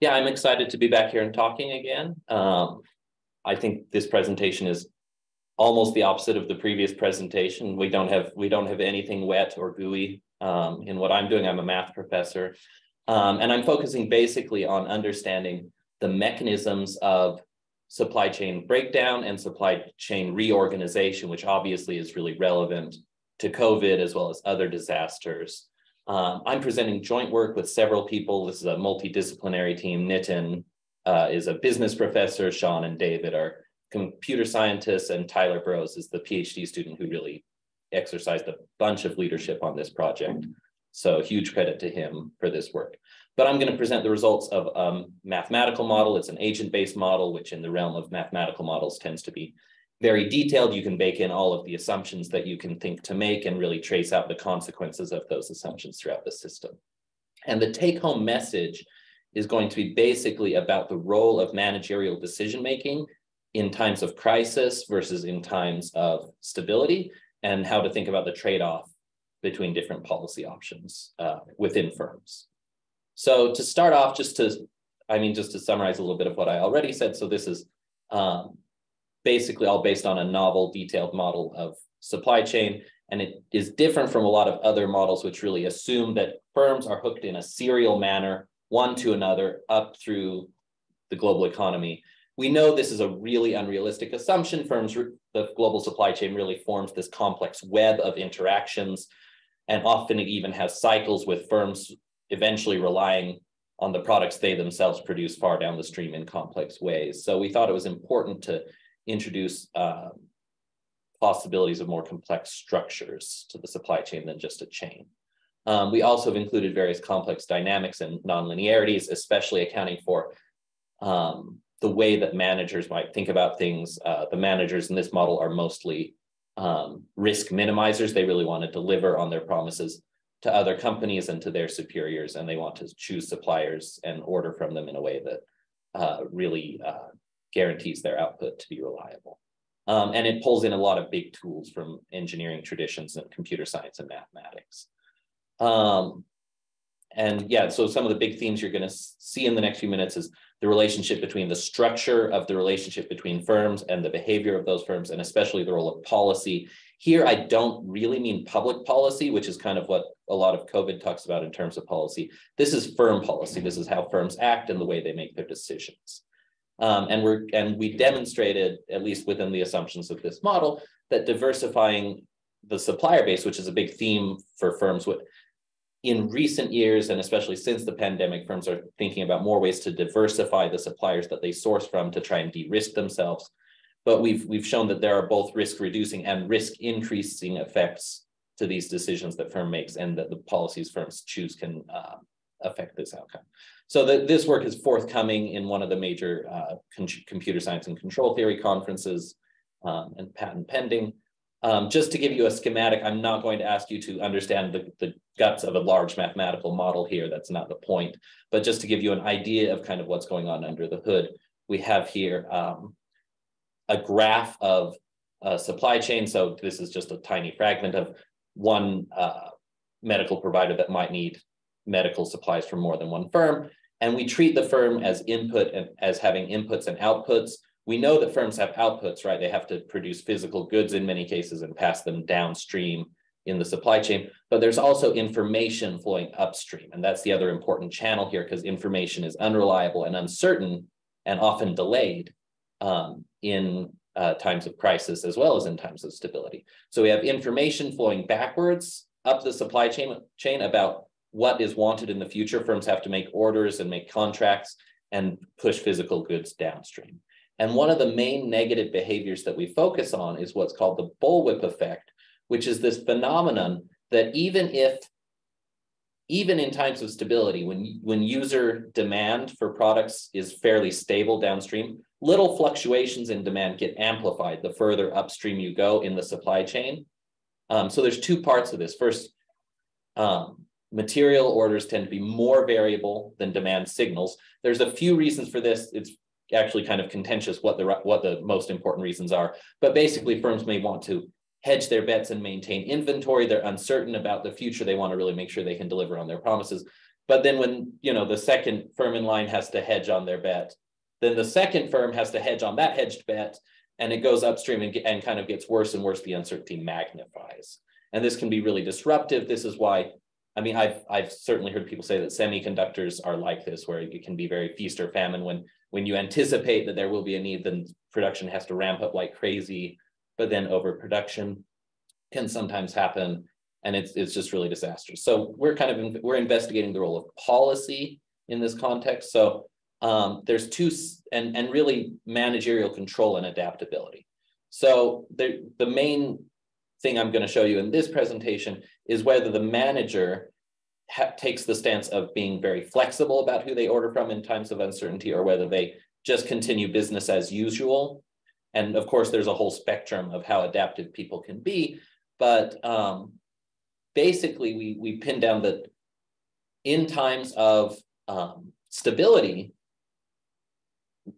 Yeah, I'm excited to be back here and talking again. Um, I think this presentation is almost the opposite of the previous presentation. We don't have we don't have anything wet or gooey um, in what I'm doing. I'm a math professor, um, and I'm focusing basically on understanding the mechanisms of supply chain breakdown and supply chain reorganization, which obviously is really relevant to COVID as well as other disasters. Um, I'm presenting joint work with several people. This is a multidisciplinary team. Nitin uh, is a business professor. Sean and David are computer scientists, and Tyler Burrows is the PhD student who really exercised a bunch of leadership on this project. So huge credit to him for this work. But I'm going to present the results of a um, mathematical model. It's an agent-based model, which in the realm of mathematical models tends to be very detailed. You can bake in all of the assumptions that you can think to make and really trace out the consequences of those assumptions throughout the system. And the take home message is going to be basically about the role of managerial decision making in times of crisis versus in times of stability and how to think about the trade off between different policy options uh, within firms. So to start off, just to, I mean, just to summarize a little bit of what I already said. So this is um, basically all based on a novel detailed model of supply chain. And it is different from a lot of other models, which really assume that firms are hooked in a serial manner, one to another, up through the global economy. We know this is a really unrealistic assumption. Firms, the global supply chain really forms this complex web of interactions. And often it even has cycles with firms eventually relying on the products they themselves produce far down the stream in complex ways. So we thought it was important to introduce uh, possibilities of more complex structures to the supply chain than just a chain. Um, we also have included various complex dynamics and nonlinearities, especially accounting for um, the way that managers might think about things. Uh, the managers in this model are mostly um, risk minimizers. They really want to deliver on their promises to other companies and to their superiors, and they want to choose suppliers and order from them in a way that uh, really uh, guarantees their output to be reliable. Um, and it pulls in a lot of big tools from engineering traditions and computer science and mathematics. Um, and yeah, so some of the big themes you're going to see in the next few minutes is the relationship between the structure of the relationship between firms and the behavior of those firms, and especially the role of policy. Here, I don't really mean public policy, which is kind of what a lot of COVID talks about in terms of policy. This is firm policy. This is how firms act and the way they make their decisions. Um, and we're and we demonstrated, at least within the assumptions of this model, that diversifying the supplier base, which is a big theme for firms, with in recent years and especially since the pandemic, firms are thinking about more ways to diversify the suppliers that they source from to try and de-risk themselves. But we've we've shown that there are both risk reducing and risk increasing effects to these decisions that firm makes, and that the policies firms choose can uh, affect this outcome. So the, this work is forthcoming in one of the major uh, computer science and control theory conferences um, and patent pending. Um, just to give you a schematic, I'm not going to ask you to understand the, the guts of a large mathematical model here. That's not the point. But just to give you an idea of kind of what's going on under the hood, we have here um, a graph of a supply chain. So this is just a tiny fragment of one uh, medical provider that might need medical supplies from more than one firm. And we treat the firm as input and as having inputs and outputs. We know that firms have outputs, right? They have to produce physical goods in many cases and pass them downstream in the supply chain, but there's also information flowing upstream. And that's the other important channel here because information is unreliable and uncertain and often delayed um, in uh, times of crisis as well as in times of stability. So we have information flowing backwards up the supply chain, chain about what is wanted in the future. Firms have to make orders and make contracts and push physical goods downstream. And one of the main negative behaviors that we focus on is what's called the bullwhip effect, which is this phenomenon that even if even in times of stability, when, when user demand for products is fairly stable downstream, little fluctuations in demand get amplified the further upstream you go in the supply chain. Um, so there's two parts of this. First, um, material orders tend to be more variable than demand signals. There's a few reasons for this. It's actually kind of contentious what the what the most important reasons are. But basically, firms may want to hedge their bets and maintain inventory. They're uncertain about the future. They want to really make sure they can deliver on their promises. But then when, you know, the second firm in line has to hedge on their bet, then the second firm has to hedge on that hedged bet and it goes upstream and, and kind of gets worse and worse. The uncertainty magnifies. And this can be really disruptive. This is why, I mean, I've, I've certainly heard people say that semiconductors are like this, where it can be very feast or famine when, when you anticipate that there will be a need, then production has to ramp up like crazy, but then overproduction can sometimes happen and it's, it's just really disastrous. So we're kind of, in, we're investigating the role of policy in this context. So um, there's two, and, and really managerial control and adaptability. So the, the main thing I'm going to show you in this presentation is whether the manager takes the stance of being very flexible about who they order from in times of uncertainty or whether they just continue business as usual. And of course, there's a whole spectrum of how adaptive people can be. But um, basically, we, we pin down that in times of um, stability,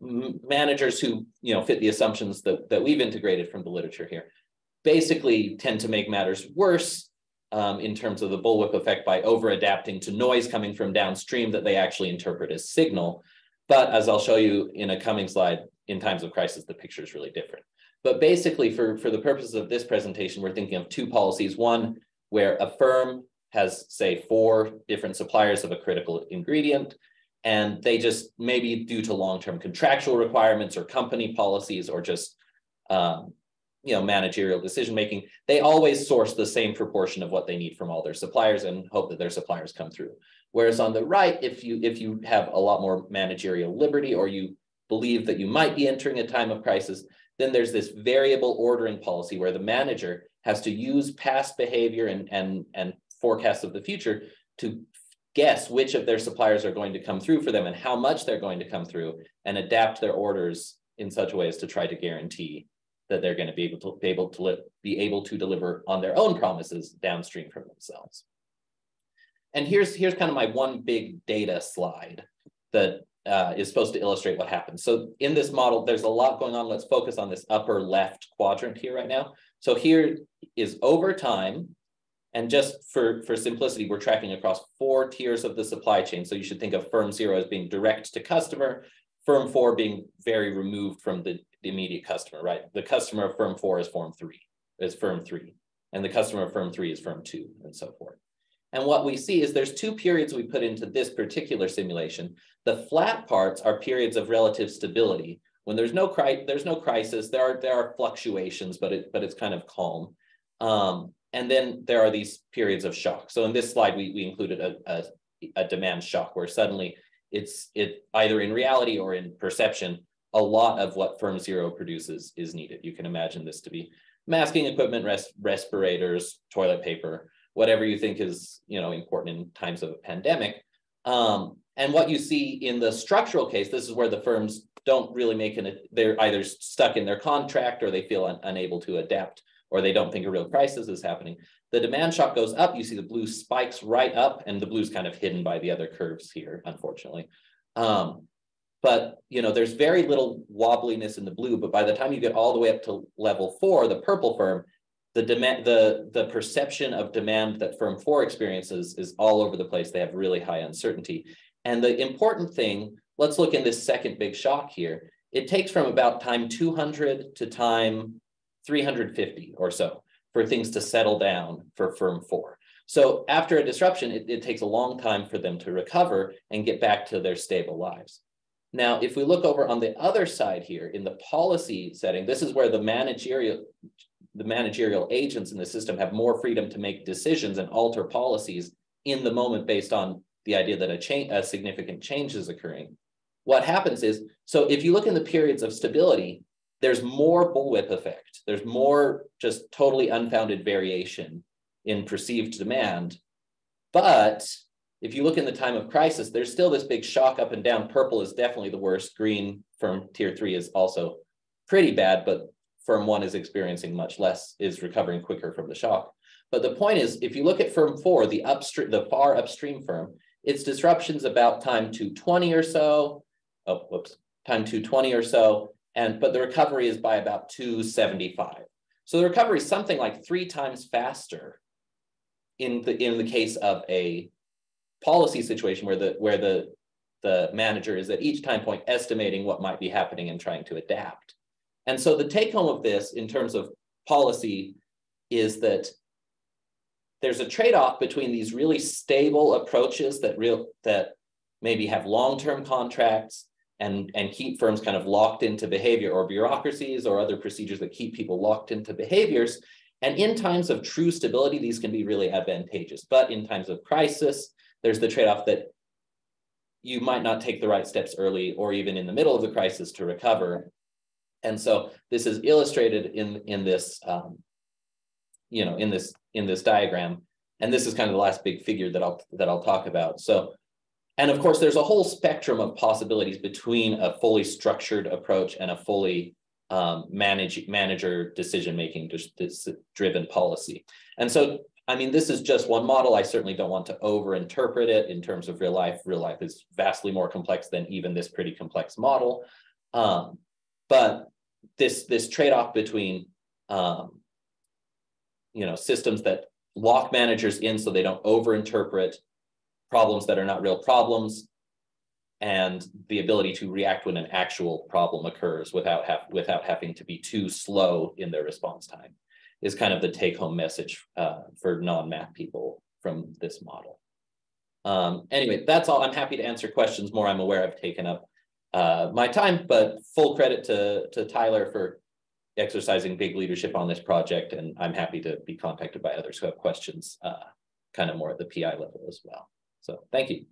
managers who you know fit the assumptions that, that we've integrated from the literature here basically tend to make matters worse um, in terms of the bullwhip effect by over adapting to noise coming from downstream that they actually interpret as signal. But as I'll show you in a coming slide, in times of crisis, the picture is really different. But basically, for, for the purposes of this presentation, we're thinking of two policies. One, where a firm has, say, four different suppliers of a critical ingredient, and they just maybe due to long-term contractual requirements or company policies or just um, you know managerial decision making they always source the same proportion of what they need from all their suppliers and hope that their suppliers come through. Whereas on the right if you if you have a lot more managerial liberty or you believe that you might be entering a time of crisis then there's this variable ordering policy where the manager has to use past behavior and and and forecasts of the future to guess which of their suppliers are going to come through for them and how much they're going to come through and adapt their orders in such a way as to try to guarantee that they're going to be able to be able to li- be able to deliver on their own promises downstream from themselves. And here's here's kind of my one big data slide that uh, is supposed to illustrate what happens. So in this model, there's a lot going on. Let's focus on this upper left quadrant here right now. So here is over time, and just for, for simplicity, we're tracking across four tiers of the supply chain. So you should think of firm zero as being direct to customer, firm four being very removed from the the immediate customer, right? The customer of firm four is firm three, is firm three, and the customer of firm three is firm two, and so forth. And what we see is there's two periods we put into this particular simulation. The flat parts are periods of relative stability. When there's no cri there's no crisis, there are there are fluctuations, but it but it's kind of calm. Um, and then there are these periods of shock. So in this slide, we, we included a, a, a demand shock where suddenly it's it either in reality or in perception, a lot of what firm zero produces is needed. You can imagine this to be masking equipment, res respirators, toilet paper, whatever you think is you know important in times of a pandemic. Um, and what you see in the structural case, this is where the firms don't really make an, they're either stuck in their contract or they feel un, unable to adapt or they don't think a real crisis is happening. The demand shock goes up, you see the blue spikes right up and the blue's kind of hidden by the other curves here, unfortunately. Um, but you know, there's very little wobbliness in the blue, but by the time you get all the way up to level four, the purple firm, the demand, the, the perception of demand that firm four experiences is all over the place. They have really high uncertainty. And the important thing, let's look in this second big shock here. It takes from about time 200 to time 350 or so for things to settle down for firm four. So after a disruption, it, it takes a long time for them to recover and get back to their stable lives. Now, if we look over on the other side here in the policy setting, this is where the managerial the managerial agents in the system have more freedom to make decisions and alter policies in the moment based on the idea that a change a significant change is occurring. What happens is, so if you look in the periods of stability, there's more bullwhip effect. There's more just totally unfounded variation in perceived demand. But if you look in the time of crisis, there's still this big shock up and down. Purple is definitely the worst. Green firm tier three is also pretty bad, but firm one is experiencing much less, is recovering quicker from the shock. But the point is, if you look at firm four, the upstream, the far upstream firm, its disruptions about time 220 or so. Oh, whoops, time 220 or so. And but the recovery is by about 275. So the recovery is something like three times faster in the in the case of a policy situation where the where the the manager is at each time point estimating what might be happening and trying to adapt. And so the take home of this in terms of policy is that there's a trade-off between these really stable approaches that real that maybe have long-term contracts and, and keep firms kind of locked into behavior or bureaucracies or other procedures that keep people locked into behaviors. And in times of true stability, these can be really advantageous. But in times of crisis, there's the trade-off that you might not take the right steps early or even in the middle of the crisis to recover. And so this is illustrated in, in this, um, you know, in this, in this diagram. And this is kind of the last big figure that I'll, that I'll talk about. So, and of course, there's a whole spectrum of possibilities between a fully structured approach and a fully um, manage, manager decision-making driven policy. And so I mean, this is just one model. I certainly don't want to over-interpret it in terms of real life. Real life is vastly more complex than even this pretty complex model. Um, but this this trade-off between um, you know systems that lock managers in so they don't over-interpret problems that are not real problems and the ability to react when an actual problem occurs without without having to be too slow in their response time is kind of the take home message uh, for non-math people from this model. Um, anyway, that's all. I'm happy to answer questions more. I'm aware I've taken up uh, my time, but full credit to, to Tyler for exercising big leadership on this project. And I'm happy to be contacted by others who have questions uh, kind of more at the PI level as well. So thank you.